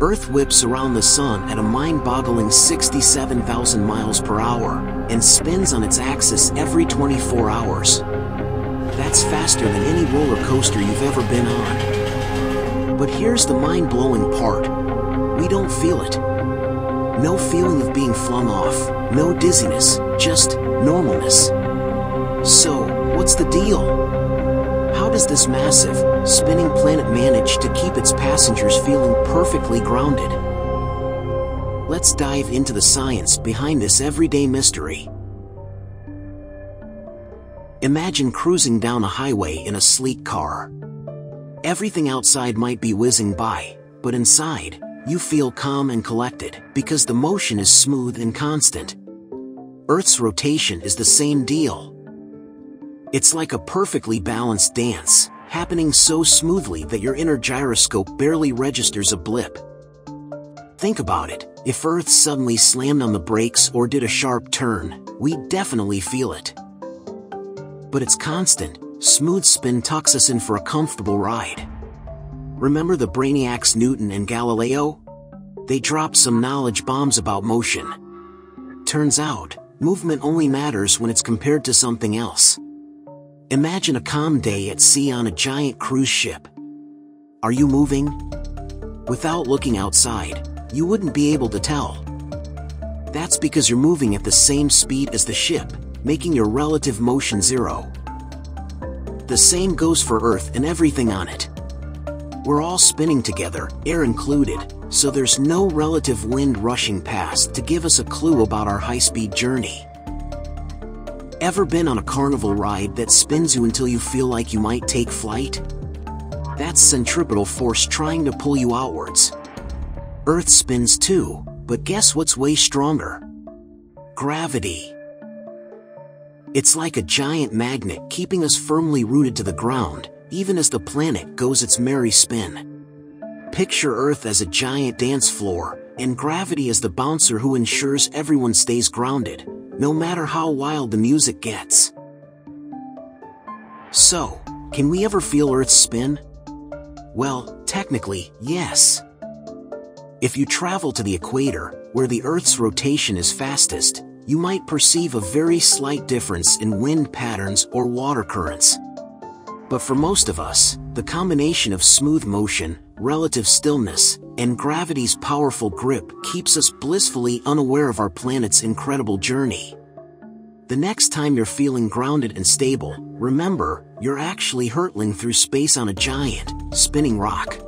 Earth whips around the sun at a mind-boggling 67,000 miles per hour and spins on its axis every 24 hours. That's faster than any roller coaster you've ever been on. But here's the mind-blowing part. We don't feel it. No feeling of being flung off, no dizziness, just normalness. So, what's the deal? How does this massive, spinning planet manage to keep its passengers feeling perfectly grounded? Let's dive into the science behind this everyday mystery. Imagine cruising down a highway in a sleek car. Everything outside might be whizzing by, but inside, you feel calm and collected because the motion is smooth and constant. Earth's rotation is the same deal. It's like a perfectly balanced dance, happening so smoothly that your inner gyroscope barely registers a blip. Think about it, if Earth suddenly slammed on the brakes or did a sharp turn, we'd definitely feel it. But it's constant, smooth spin tucks us in for a comfortable ride. Remember the brainiacs Newton and Galileo? They dropped some knowledge bombs about motion. Turns out, movement only matters when it's compared to something else. Imagine a calm day at sea on a giant cruise ship. Are you moving? Without looking outside, you wouldn't be able to tell. That's because you're moving at the same speed as the ship, making your relative motion zero. The same goes for Earth and everything on it. We're all spinning together, air included, so there's no relative wind rushing past to give us a clue about our high-speed journey. Ever been on a carnival ride that spins you until you feel like you might take flight? That's centripetal force trying to pull you outwards. Earth spins too, but guess what's way stronger? Gravity. It's like a giant magnet keeping us firmly rooted to the ground, even as the planet goes its merry spin. Picture Earth as a giant dance floor, and gravity as the bouncer who ensures everyone stays grounded no matter how wild the music gets. So, can we ever feel Earth's spin? Well, technically, yes. If you travel to the equator, where the Earth's rotation is fastest, you might perceive a very slight difference in wind patterns or water currents. But for most of us, the combination of smooth motion, relative stillness, and gravity's powerful grip keeps us blissfully unaware of our planet's incredible journey. The next time you're feeling grounded and stable, remember, you're actually hurtling through space on a giant, spinning rock.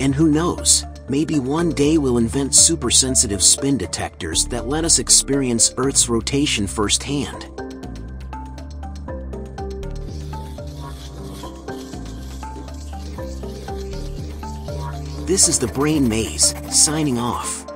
And who knows, maybe one day we'll invent super sensitive spin detectors that let us experience Earth's rotation firsthand. This is the Brain Maze, signing off.